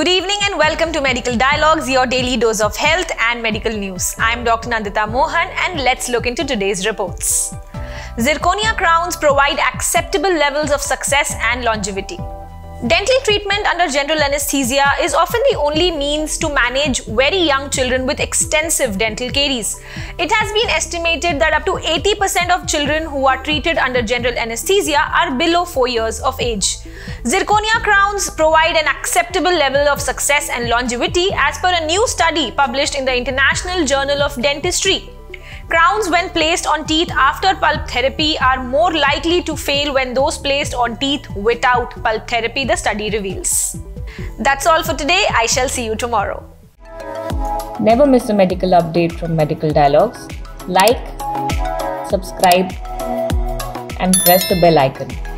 Good evening and welcome to Medical Dialogues, your daily dose of health and medical news. I'm Dr. Nandita Mohan and let's look into today's reports. Zirconia crowns provide acceptable levels of success and longevity. Dental treatment under general anesthesia is often the only means to manage very young children with extensive dental caries. It has been estimated that up to 80% of children who are treated under general anesthesia are below 4 years of age. Zirconia crowns provide an acceptable level of success and longevity as per a new study published in the International Journal of Dentistry. Crowns, when placed on teeth after pulp therapy, are more likely to fail when those placed on teeth without pulp therapy, the study reveals. That's all for today. I shall see you tomorrow. Never miss a medical update from Medical Dialogues. Like, subscribe, and press the bell icon.